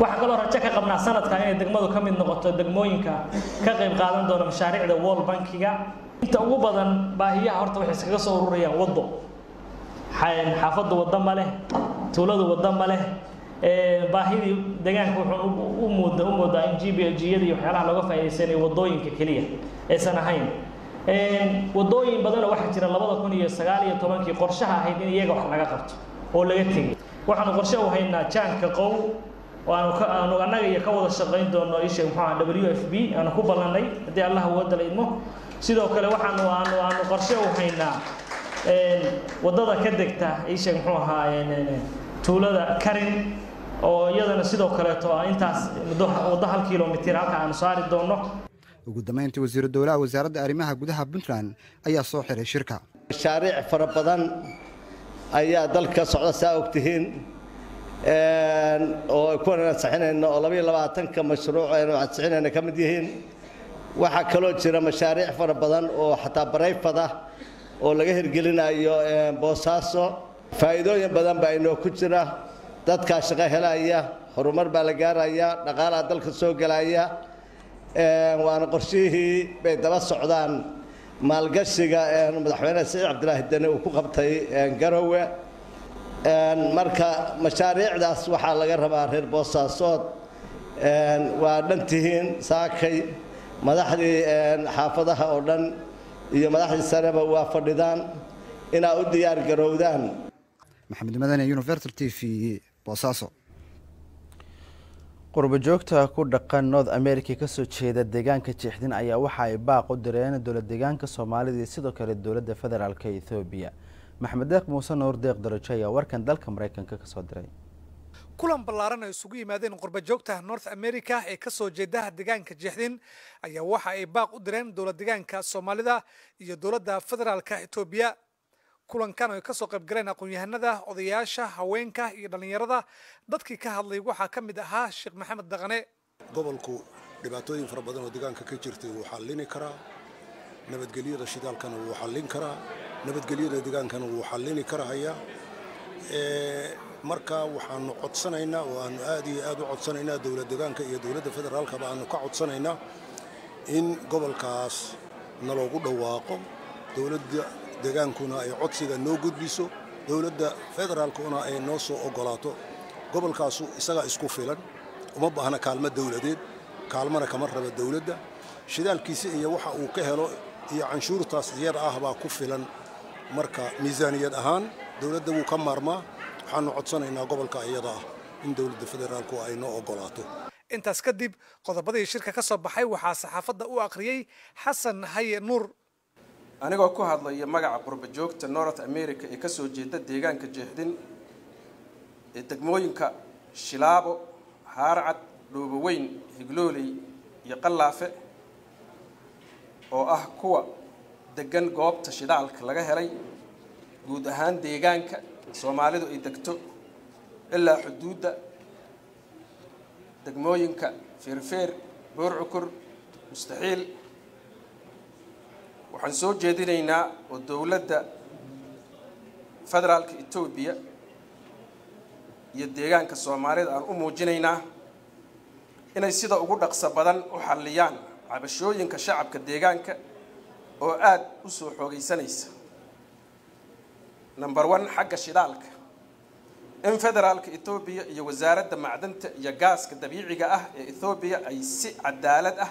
Waxaa kaloo rajo ka qabnaa sanadkan inay degmadu ka mid noqoto degmooyinka ka qayb qaadan doona mashaariicda wall bankiga. Inta ugu badan baahiyaha horta waxay iskaga soo ururayaan waddo. Xaafaddu waddo ma leh tuuladu waddo ma leh. Baahidii deegaanka wuxuu u mooda u moodaa in g b g-yada iyo waxyaalaha looga faa'iidaysanayo waddooyinka keliya aysan ahayn. Waddooyin badanoo waxaa jira labada kun iyo sagaal iyo tobankii qorshaha ahayd in iyaga wax laga qabto oo laga tegey. Waxaanu qorshe u haynaa jaanka qow oo aanu aanu annaga iyo ka wada shaqayn doono isheeg muxuu aha w f b aanu ku ballannay haddii allah wadala idmo sidoo kale waxaanu aanu aanu qorshe u haynaa waddada ka degta isheeg muxuu ahaa tuulada karin oo iyadana sidoo kaleeto intaas waddo hal kilomitir halka aanu saari doono ugu dambeyntii wasiiru dowlaha wasaaradda arrimaha gudaha puntland ayaa soo xiray shirka. Mashaariic fara badan ayaa dalka socda saa ogtihiin. Oo kuwan ansixinayno oo labaiyo labaatanka mashruuc aynu ansixinayno ka mid yihiin. Waxaa kaloo jira mashaariic fara badan oo xataa barayfad ah oo laga hirgelinayo boosaaso faa'iidooyin badan baa inoo ku jira. Dadkaa shaqo helaya horumar baa la gaaraya dhaqaalaha dalka soo gelaya waana qorshihii bay daba socdaan. Maalgashiga madaxweyne saciid cabdilaahi dane uu ku qabtay garowe. Marka mashaariicdaas waxaa laga rabaa reer boosaasood. Waa dhan tihiin saakay. Madaxdii xaafadaha oo dhan iyo madaxdii sareba waa fadhidaan. Inaa u diyaar garowdaan maxamed madane universal t v boosaaso qurbo joogta ku dhaqan north america ka soo jeeda deegaanka jeexdin ayaa waxa ay baaq u direen dowlad deegaanka soomaalida iyo sidoo kale dowladda federaalk ethoobiya maxamed deeq muuse nuur deeq darajo ayaa warkan dalka mareykanka ka soo diray. Kulan ballaaran ay isugu yimaadeen qurba joogta north america ee ka soo jeedaha deegaanka jeexdin ayaa waxa ay baaq u direen dowlad deegaanka soomaalida iyo dowladda federaalka etoobiya kulankan ay ka soo qayb galeen aqoon-yahanada odayaasha haweenka iyo dhallinyarada. Dadkii ka hadlay waxaa ka mid ahaa sheekh maxamed daqane. Gobolku dhibaatooyin fara badan oo deegaanka ka jirtay wuu xallini karaa. Nabadgelyada shidaalkana wuu xallin karaa. Nabadgelyada deegaankana wuu xallini karahaya marka waxaanu codsanaynaa oo aanu aad iyo aad u codsanaynaa dowlad deegaanka iyo dowladda federaalkaba aanu ka codsanaynaa in gobolkaas naloogu dhawaaqo dowladda deegaankuna ay codsiga noo gudbiso dowladda federaalkuna ay noo soo ogolaato. Gobolkaasu isagaa isku filan uma baahna kaalmo dowladeed kaalmana kama raba dowladda. Shidaalkiisa iyo waxa uu ka helo iyo canshuurtaas yar ah ku filan. Marka miisaaniyad ahaan dowladda wuu ka maarmaa. Waxaanu codsanaynaa gobolka iyada ah in dowladda federaalku ay noo ogolaato. Intaas kadib qodobadii shirka ka soo baxay waxaa saxaafadda u akhriyey xasan haye nuur anigoo ku hadlaya magaca qurba joogta north america ee ka soo jeeda deegaanka jeexdin ee degmooyinka shilaabo haarcad dhooboweyn higlooley iyo qallaafe oo ah kuwa degan goobta shidaalka laga helay guud ahaan deegaanka soomaalidu ay degto ilaa xuduudda degmooyinka feerfeer boorcukur mustaxiil waxaan soo jeedinaynaa oo dowladda federaalka etoobiya iyo deegaanka soomaalida aan u muujinaynaa inay sida ugu dhaqso badan u xalliyaan cabashooyinka shacabka deegaanka oo aada u soo xoogaysanaysa. Number one xagga shidaalka. In federaalka etoobiya iyo wasaaradda macdanta iyo gaaska dabiiciga ah ee ethoobiya ay si cadaalad ah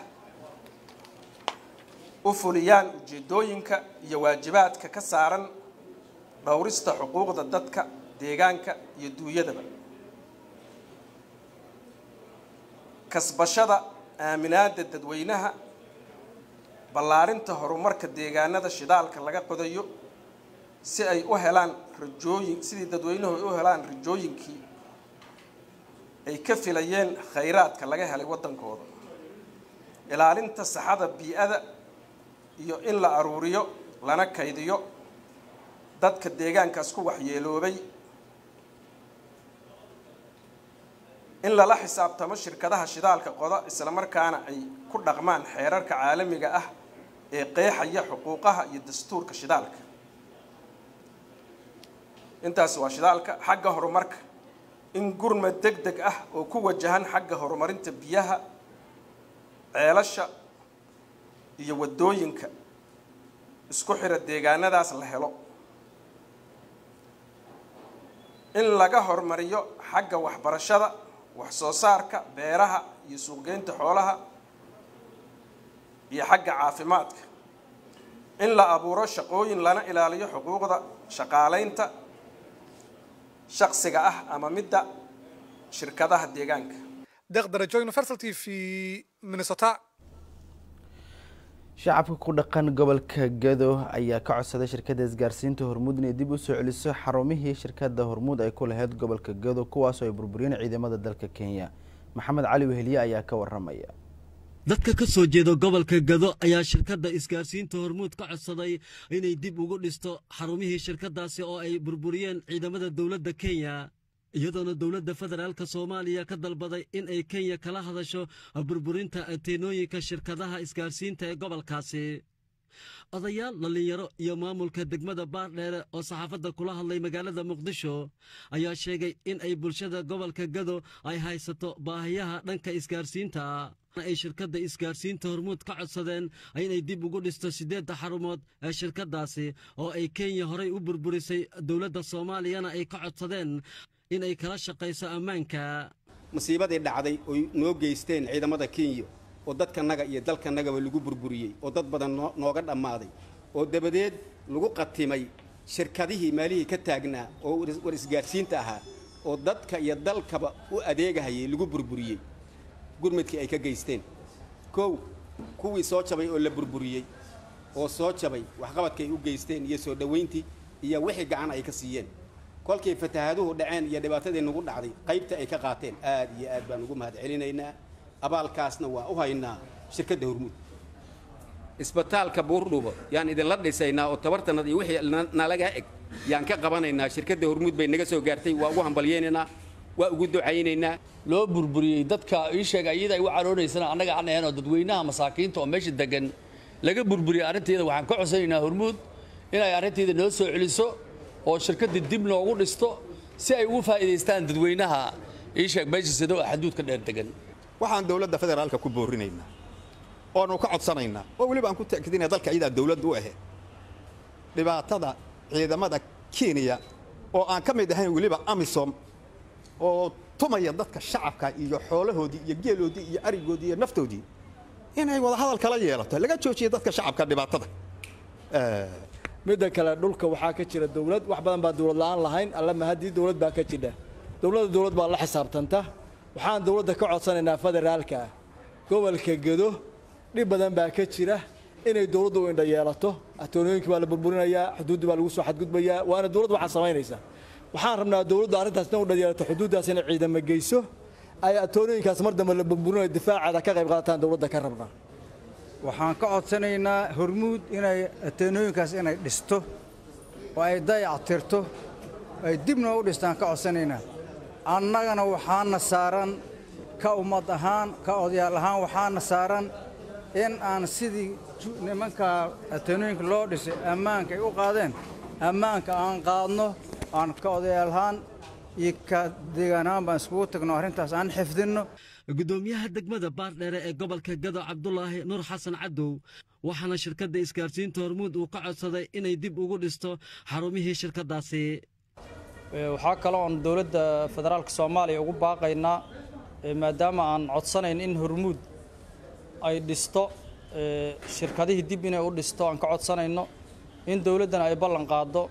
u fuliyaan ujeedooyinka iyo waajibaadka ka saaran dhowrista xuquuqda dadka deegaanka iyo duunyadaba. Kasbashada aaminaadda dadweynaha ballaarinta horumarka deegaanada shidaalka laga qodayo si ay u helaan rajooyin sidii dadweynuhu ay u helaan rajooyinkii ay ka filayeen khayraadka laga helay waddankooda. Ilaalinta saxada bii-ada iyo in la aruuriyo lana kaydiyo. Dadka deegaankaas ku waxyeeloobay. In lala xisaabtamo shirkadaha shidaalka qoda islamarkaana ay ku dhaqmaan xeerarka caalamiga ah ee qeexaya xuquuqaha iyo dastuurka shidaalka. Intaasi waa shidaalka xagga horumarka. In gurmad deg deg ah oo ku wajahan xagga horumarinta biyaha ceelasha iyo waddooyinka isku xira deegaanadaas la helo. In laga horumariyo xagga waxbarashada wax soo saarka beeraha iyo suuqgeynta xoolaha iyo xagga caafimaadka. In la abuuro shaqooyin lana ilaaliyo xuquuqda shaqaalaynta shaqsiga ah ama midda shirkadaha deegaanka deeq darajo universal t v minnesota shacabka ku dhaqan gobolka gado ayaa ka codsaday shirkadda isgaarsiinta hormuud inay dib u soo celiso xarumihii shirkadda hormuud ay ku lahayd gobolka gado kuwaasoo ay burburiyeen ciidamada dalka kenya. Maxamed cali weheliye ayaa ka waramaya dadka ka soo jeeda gobolka gado ayaa shirkadda isgaarsiinta hormuud ka codsaday inay dib ugu dhisto xarumihii shirkaddaasi oo ay burburiyeen ciidamada dowladda kenya iyadoona dowladda federaalka soomaaliya ka dalbaday in ay kenya kala hadasho burburinta ateenooyinka shirkadaha isgaarsiinta ee gobolkaasi. Odayaal dhallinyaro iyo maamulka degmada baardheere oo saxaafadda kula hadlay magaalada muqdisho ayaa sheegay in ay bulshada gobolka gado ay haysato baahiyaha dhanka isgaarsiinta. Ay shirkadda isgaarsiinta hormuud ka codsadeen inay dib ugu dhisto siddeedda xarumood ee shirkaddaasi oo ay kenya horay u burburisay dowladda soomaaliyana ay ka codsadeen inay kala shaqayso ammaanka. Masiibadii dhacday oy noo geysteen ciidamada kenya oo dadkanaga iyo dalkanagaba lagu burburiyey oo dad badan nooga dhammaaday oo dabadeed lagu qatimay shirkadihii maalihii ka taagnaa oo war isgaadhsiinta ahaa oo dadka iyo dalkaba u adeegahayay lagu burburiyey. Gurmadkii ay ka geysteen. Kow kuwii soo jabay oo la burburiyey oo soo jabay waxqabadkay u geysteen iyo soo dhowayntii iyo wixii gacan ay ka siiyeen kolkay fatahaaduhu dhaceen iyo dhibaatadii nagu dhacday qaybta ay ka qaateen aad iyo aad baan ugu mahad celinaynaa abaalkaasna waa u haynaa shirkadda hormuud. Isbitaalka buurdhubo yaan idinla dhisaynaa oo tabartanad iyo wixii nalaga eg yaan ka qabanaynaa shirkadda hormuud bay naga soo gaartay waa ugu hambalyaynaynaa waa ugu ducaynaynaa. Loo burburiyey dadka ii sheega iyada ay u caroonaysana annaga aan ahayn oo dadweynaha masaakiinta oo meesha degan laga burburiyey arrinteeda waxaan ka codsanaynaa hormuud inay arrinteeda noo soo celiso oo shirkadda dib noogu dhisto si ay ugu faa'iidaystaan dadweynaha. Ii sheeg meesha sido oo dheer degan waxaan dowladda federaalka ku boorinaynaa. Oonu ka codsanaynaa. Oo weliba aan ku ta'kiidinaya dalka iyadaa dowladdu u ahayd dhibaatada ciidamada kenya oo aan ka mid ahayn weliba amisom oo tumaya dadka shacabka iyo xoolahoodii iyo geeloodii iyo arigoodii iyo naftoodii inay wada hadal kala yeelato. Laga joojiyo dadka shacabka dhibaatada midda kale dhulka waxaa ka jira dowlad wax badan baa dowlad la'aan lahayn. Alla mahadii dowlad baa ka jidha. Dowladda dowlad baa la xisaabtanta. Waxaan dowladda ka codsanaynaa federaalka. Gobolka gedo dhib badan baa ka jira. Inay dowladdu u indha yeelato. Atoonooyinkii baa la burburinayaa xuduuddii baa lagu soo xadgudbayaa waana dowladda waxaa samaynaysa. Waxaan rabnaa dowladdu arrintaas inay u indha yeelato xuduuddaas inay ciidamo geyso ay atoonooyinkaas mar dambe la burburinayo difaaceeda ka qayb qaadataan dowladda ka rabnaa waxaan ka codsanaynaa hormuud inay ateenooyinkaas inay dhisto oo ay dayactirto ay dibna u dhistaan ka codsanaynaa. Annagana waxaana saaran ka ummad ahaan ka odayaal ahaan waxaana saaran in aan sidii nimanka ateenooyinka loo dhisay ammaanka ay u qaadeen. Ammaanka aan qaadno aan ka odayaal ahaan iyo ka deegaan ahaan baan iskugu tagno arrintaas aan xifdinno gudoomiyaha degmada baardheere ee gobolka gado cabdulaahi nuur xasan cadow waxaana shirkadda isgaarsiinta hormuud uu ka codsaday inay dib ugu dhisto xarumihii shirkaddaasi. Waxaa kaloo aan dowladda federaalka soomaaliya ugu baaqaynaa maadaama aan codsanayn in hormuud ay dhisto shirkadihii dib inay u dhisto aan ka codsanayno in dowladdana ay ballan qaaddo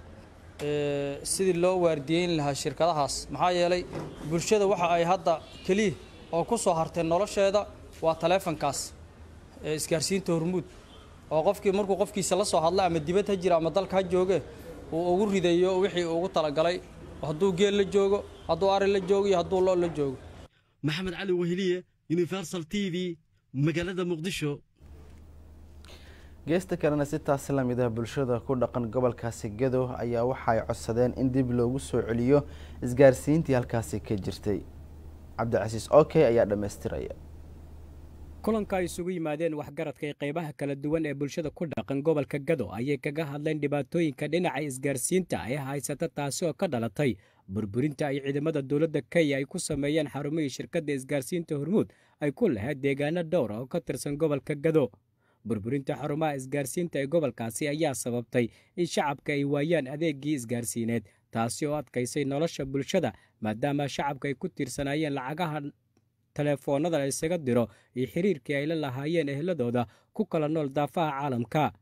sidii loo waardiyeyn lahaa shirkadahaas. Maxaa yeelay bulshada waxa ay hadda keliya oo ku soo hartay nolosheeda waa taleefankaas ee isgaarsiinta hormuud. Oo qofkii markuu qofkiisa la soo hadla ama dibad ha jira ama dalka ha jooge uu ugu ridayo wixii uu ugu talagalay hadduu geel la joogo hadduu ari la joogo iyo hadduu lo la joogo. Maxamed cali weheliye universal t v magaalada muqdisho. Geesta kalena si taasi la mid ah bulshada ku dhaqan gobolkaasi gado ayaa waxa ay codsadeen in dib loogu soo celiyo isgaarsiintii halkaasi ka jirtay cabdicasiis oke ayaa dhammaystiraya. Kulanka ay isugu yimaadeen waxgaradka ee qaybaha kala duwan ee bulshada ku dhaqan gobolka gado ayay kaga hadleen dhibaatooyinka dhinaca isgaarsiinta ee haysata taasi oo ka dhalatay burburinta ay ciidamada dowladda kenya ay ku sameeyeen xarumihii shirkadda isgaarsiinta hormuud ay ku lahayd deegaano dhowra oo ka tirsan gobolka gado. Burburinta xarumaha isgaarsiinta ee gobolkaasi ayaa sababtay in shacabka ay waayaan adeegii isgaarsiineed taasi oo adkaysay nolosha bulshada maadaama shacabka ay ku tiirsanaayeen lacagaha telefoonnada la isaga diro iyo xiriirkii ay la lahaayeen ehladooda ku kala nool daafaha caalamka.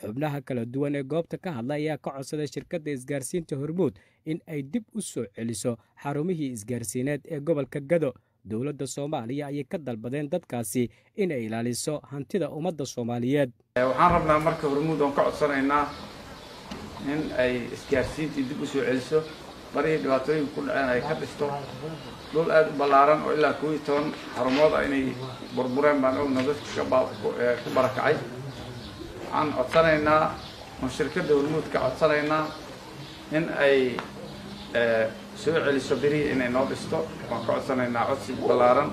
Xubnaha kala duwan ee goobta ka hadla ayaa ka codsaday shirkadda isgaarsiinta hormuud in ay dib u soo celiso xarumihii isgaarsiineed ee gobolka gado dowladda soomaaliya ayay ka dalbadeen dadkaasi inay ilaaliso hantida ummadda soomaaliyeed. Waxaan rabnaa marka hormuud oon ka codsanaynaa in ay isgaarsiintii dib u soo celiso barihii dhibaatooyinka ku dhaceen ay ka dhisto. Dhul aad u ballaaran oo ilaa iyo toban xarumood ah inay burbureen baan ogna dadka ku barakacay. Waxaan codsanaynaa oon shirkadda hormuud ka codsanaynaa in ay soo celiso birihii inay noo dhisto. Waan ka codsanaynaa codsi ballaaran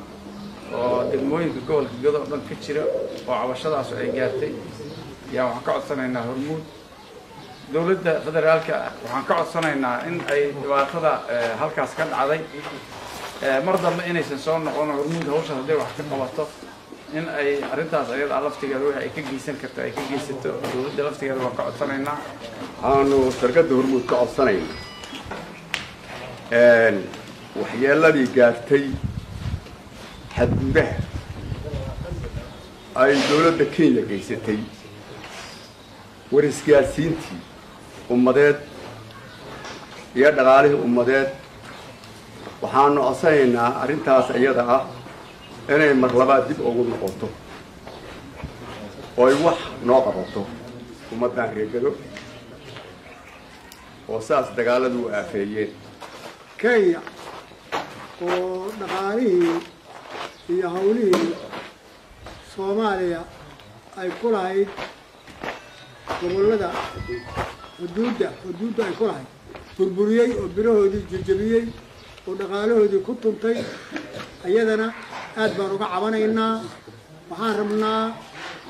oo degmooyinka gobolka gado o dhan ka jira oo cabashadaasu ay gaartay. Ayaa waxaan ka codsanaynaa hormuud dowladda federaalka waxaan ka codsanaynaa in ay dhibaatada halkaas ka dhacday. Mar dambe inaysan soo noqon hormuud hawshaas hadday wax ka qabato in ay arrintaas ayada laftigeeda wixii ay ka geysan karto ay ka geysato. Dowladda laftigeeda waan ka codsanaynaa. Waxaanu shirkadda hormuud ka codsanaynaa. Waxyeeladii gaartay xadgudaha ay dowladda kenya geysatay. War isgaarsiintii ummadeed iyo dhaqaalihii ummadeed. Waxaanu codsanaynaa arrintaas iyada ah inay mar labaad dib ugu noqoto oo ay wax noo qabato ummaddan reegado oo saas dagaaladu u aafeeyeen. Kenya oo dhaqaalihii iyo hawlihii soomaaliya ay ku lahayd gobollada xuduudda xuduudda ay ku lahayd. Burburiyey oo birahoodii jejebiyey oo dhaqaalahoodii ku tuntay. Iyadana aad baan uga cabanaynaa waxaan rabnaa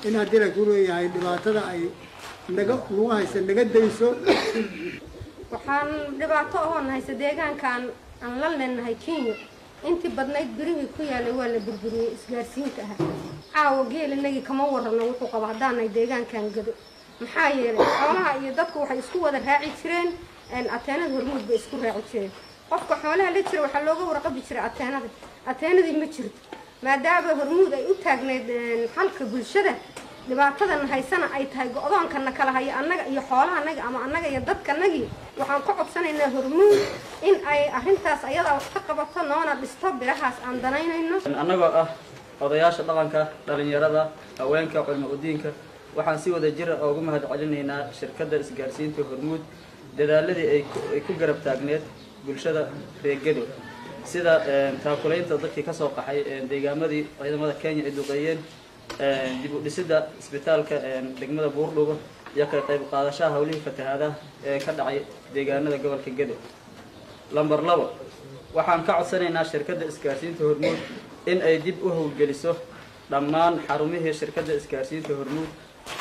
in haddii la ku leeyahay dhibaatada ay naga nagu haysa naga dayso. Waxaan dhibaato oon haysa deegaankaan aan la leenahay kenya. Intii badnayd birihii ku yaalay waa la burburiyey isgaarsiinta ah. Caawa geelinagii kama warrano wuxuu qaba haddaanay deegaankan gado maxaa yeelay xoolaha iyo dadku waxay isku wada raaci jireen ateenada hormuud bay isku raaci jireen. Qofka xoolaha la jira waxaa looga warqabi jiray ateenada ateenadii ma jirto maadaama hormuud ay u taagneyd xalka bulshada. Dhibaatadan haysana ay tahay go-doonkana kala hayo annaga iyo xoolahanaga ama annaga iyo dadkanagii waxaan ka codsanaynaa hormuud in ay arrintaas ayadaa wax ka qabato noona dhisto birahaas aan danaynayno. Annagoo ah odayaasha dhaqanka dhalinyarada haweenka culmo udiinka waxaan si wada jira ugu mahad celinaynaa shirkadda isgaarsiinta hormuud dadaaladii ay ku garab taagneed bulshada reegado sida taakulaynta dadkii ka soo qaxay deegaamadii ciidamada kenya ay duqeeyeen dib u dhisidda isbitaalka degmada buurdhugo iyo ka qayb qaadashaha howlihii fatahaadaha ee ka dhacay deegaanada gobolka gedo lamber labo waxaan ka codsanaynaa shirkadda isgaarsiinta hormuud in ay dib u howlgeliso dhammaan xarumihii shirkadda isgaarsiinta hormuud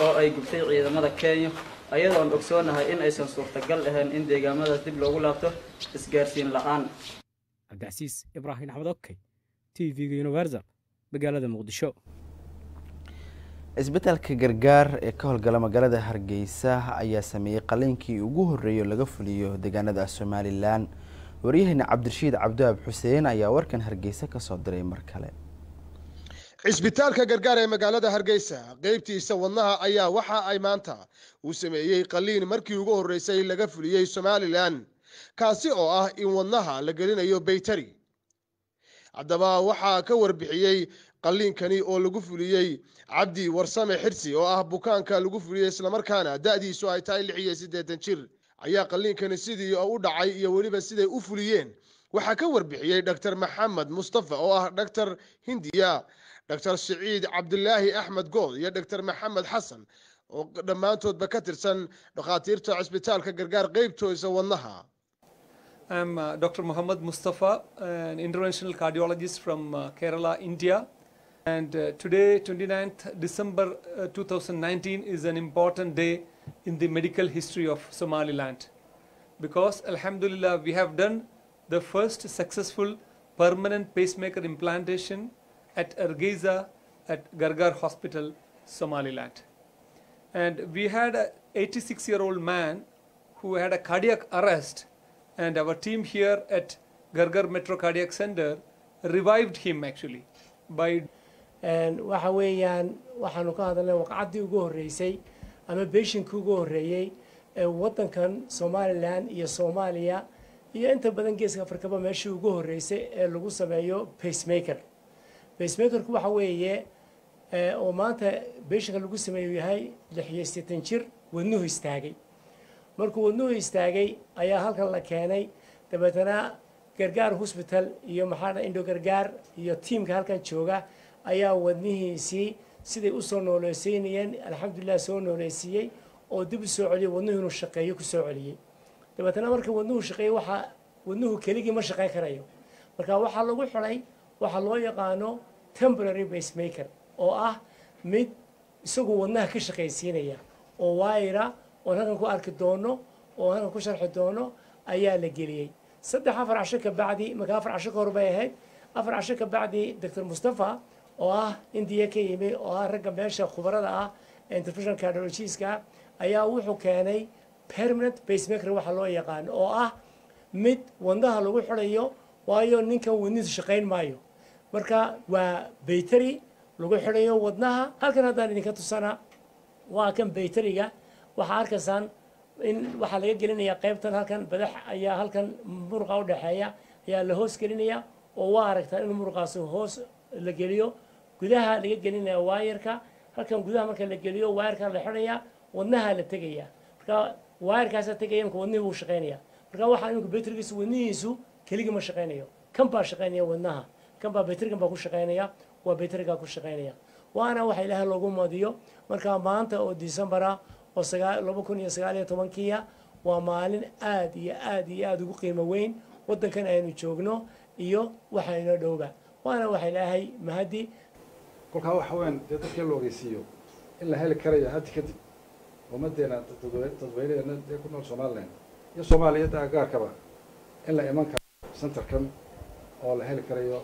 oo ay gubtay ciidamada kenya ayadoon ogsoonahay in aysan suurtagal ahayn in deegaamadaas dib loogu laabto isgaarsiin la'aan. Cabdicasiis ibraahim axmed okey t v-ga universal magaalada muqdisho. Isbitaalka gargaar ee ka howlgala magaalada hargeysa ayaa sameeyey qaliinkii ugu horreeyay oo laga fuliyo deegaanada somalilan. Waryaheena cabdirashiid cabdiwaab xuseen ayaa warkan hargeysa ka soo diray mar kale cisbitaalka gargaar ee magaalada hargeysa qeybtiisa wadnaha ayaa waxa ay maanta uu sameeyey qaliin markii ugu horreysay laga fuliyey somalilan kaasi oo ah in wadnaha la gelinayo baytari haddaba waxaa ka warbixiyey qaliinkani oo lagu fuliyey cabdi warsame xirsi oo ah bukaanka lagu fuliyey islamarkaana da-diisu ay tahay lix iyo siddeetan jir ayaa qaliinkani sidii u dhacay iyo weliba siday u fuliyeen. Waxaa ka warbixiyey dhaktar maxamed mustafa oo ah dhaktar hindiya siciid cabdilaahi axmed iyo maxamed xasan oo dhammaantoodba ka tirsan dhakhaatiirta cisbitaalka gargaar wadnaha I'm uh, Dr. Muhammad Mustafa, an interventional cardiologist from uh, Kerala, India. And uh, today, 29th December uh, 2019, is an important day in the medical history of Somaliland. Because, Alhamdulillah, we have done the first successful permanent pacemaker implantation at Ergeza at Gargar Hospital, Somaliland. And we had a 86 year old man who had a cardiac arrest and our team here at Gargar Metro Cardiac Center revived him actually by waxa weeyaan waxaanu ka hadalnay waqcaddii ugu horreysay ama beeshinkii ugu horreeyey ee waddankan somalilan iyo soomaaliya iyo inta badan geeska afrikaba meeshii ugu horreysay ee lagu sameeyo pacemaker pacemakerku waxa weeye oo maanta beeshinka lagu sameeyo yahay lix iyo siddeetan jir wadnuhu istaagay. Markuu wadnuhu istaagay ayaa halkan la keenay. Dabeetana gargaar hosbital iyo maxaa indho gargaar iyo tiimka halkan jooga ayaa wadnihiisii siday u soo nooleysiinayeen alxamdulilah soo nooleysiiyey oo dib u soo celiyay wadnuhu inuu shaqeeyo ku soo celiyey. Dabeetana marka wadnuhu shaqeeyey waxaa wadnuhu keligii ma shaqeyn karayo. Marka waxaa lagu xidhay waxaa loo yaqaano temporary pacemaker oo ah mid isagu wadnaha ka shaqaysiinaya oo waayira oon halkan ku arki doono oo halkan ku sharxi doono ayaa la geliyey. Saddex afar casho ka bacdi marka afar casho ka hor bay ahayd afar casho ka bacdi doctor mustafa oo ah indiya ka yimi oo ah ragga meesha khubarada ah interventional cardiologiska ayaa wuxuu keenay permanent pacemaker waxa loo yaqaan oo ah mid wadnaha lagu xidhayo waayo ninkan wadnihiisu shaqayn maayo marka waa baytari lagu xidhayo wadnaha. Halkan haddaan idinka tusana waa kan baytariga waxaa arkaysaan in waxaa laga gelinaya qaybtan halkan badax ayaa halkan muruqa u dhexeeya ayaa la hoos gelinaya oo waa aragtaan in muruqaasi hoos la geliyo. Gudaha laga gelinaya waayarka halkan gudaha marka la geliyo waayarka la xidhaya wadnaha la tegaya. Marka waayarkaasa tegaya imka wadnihii buu shaqaynaya marka waxaa imika baytrigiisu wadnihiisu keligii ma shaqaynayo kan baa shaqaynaya wadnaha kan baa baytrigan baa ku shaqaynaya waa baytrigaa ku shaqaynaya. Waana waxa ilaahay loogu madiyo marka maanta oo decembera oo laba kun iyo sagaal iyo tobankiya waa maalin aad iyo aad iyo aad ugu qiimo weyn. Waddankan aynu joogno iyo waxa inoo dhowba. Waana waxa ilaahay mahadi. Kolkaa waxa weyn dee dadka la ogeysiiyo in la heli karayo haddi kadib ummadeena dadweynadeena dee ku nool somaliland iyo soomaaliyadda agaarkaba in la iman karo centerkan oo la heli karayo